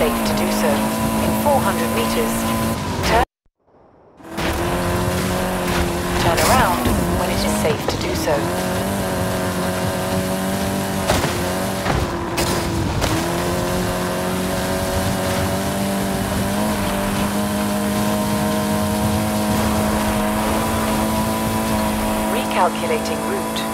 safe to do so. In 400 meters, turn... Turn around when it is safe to do so. Recalculating route.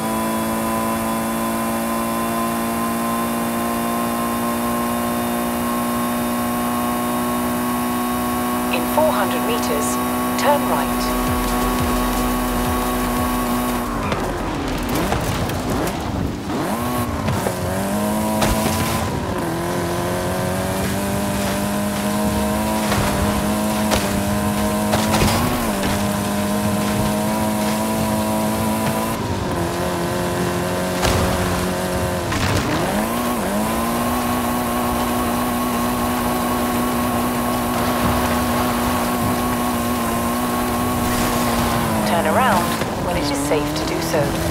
In 400 meters, turn right. Turn around when it is safe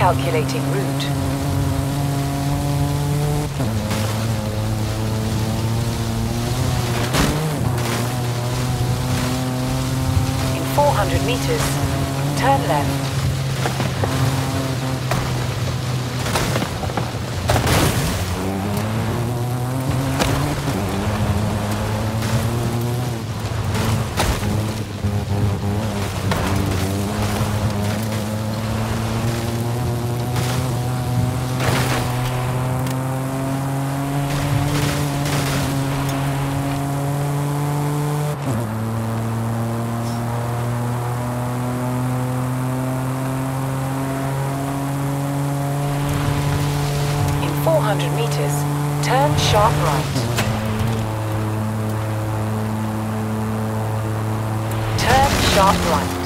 Recalculating route. In 400 meters, turn left. Turn sharp right. Turn sharp right.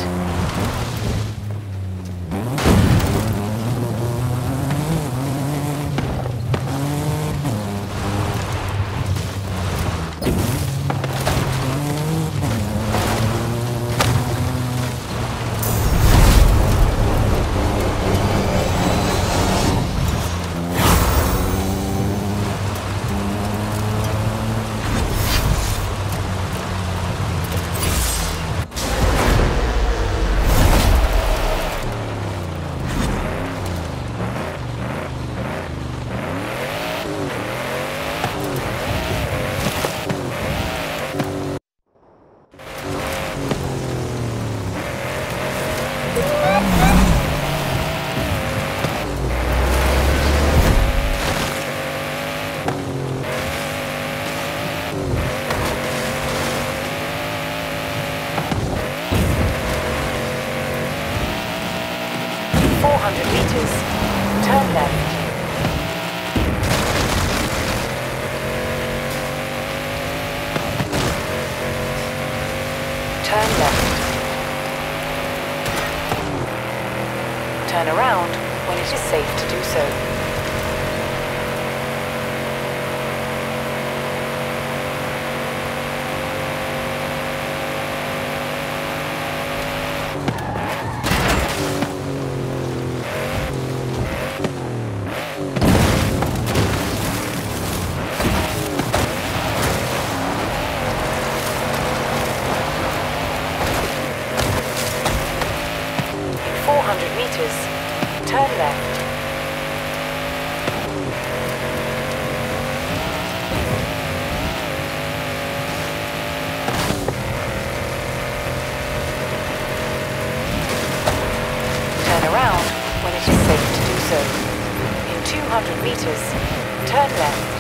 In 400 meters, turn left. Meters, turn left.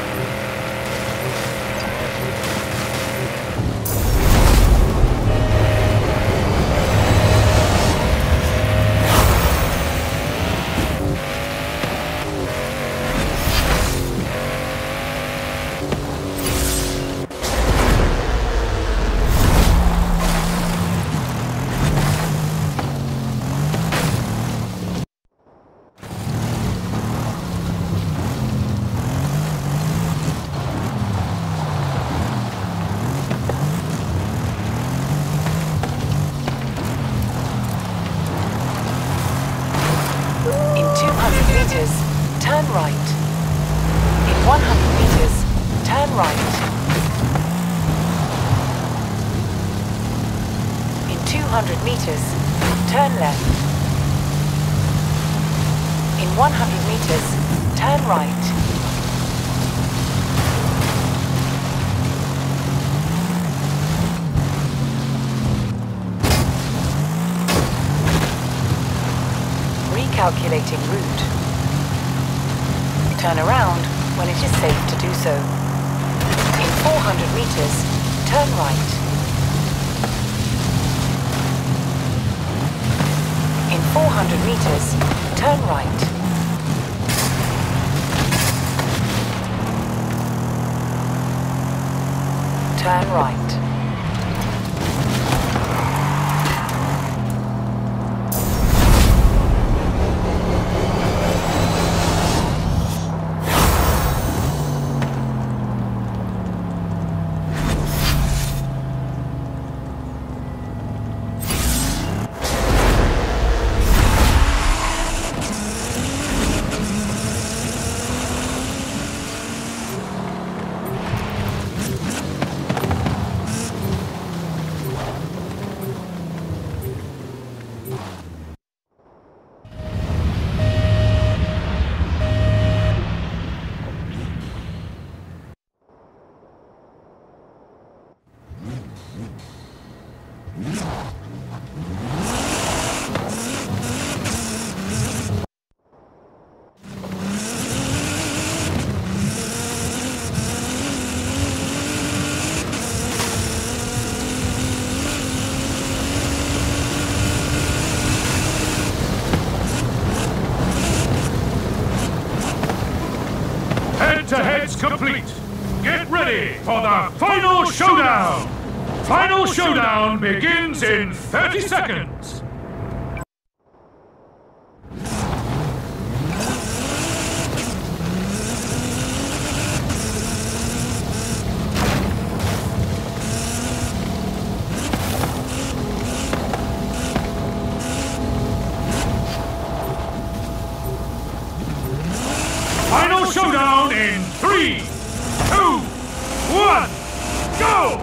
Meters, turn right. In 100 meters, turn right. In 200 meters, turn left. In 100 meters, turn right. Recalculating route. Turn around when it is safe to do so. In 400 meters, turn right. In 400 meters, turn right. Turn right. Head-to-head's complete. Get ready for the final showdown. Final showdown begins in 30 seconds. Final showdown in three, two, one, go!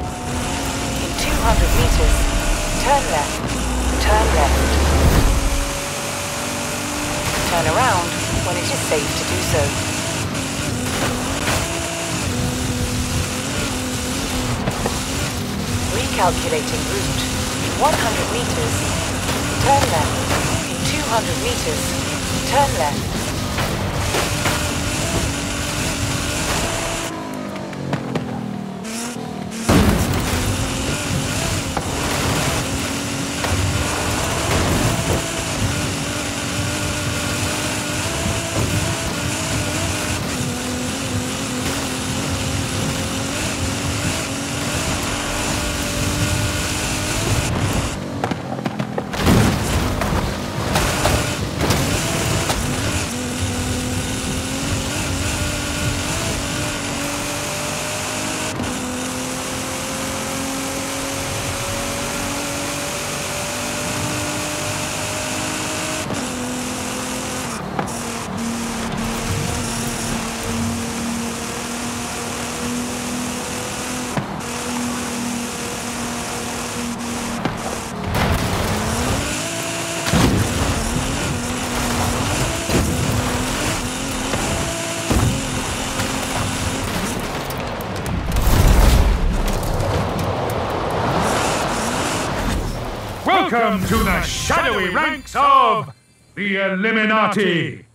In 200 meters, turn left. Turn left. Turn around when it is safe to do so. Recalculating route. In 100 meters, turn left. In 200 meters, turn left. Welcome to the shadowy ranks of the Illuminati.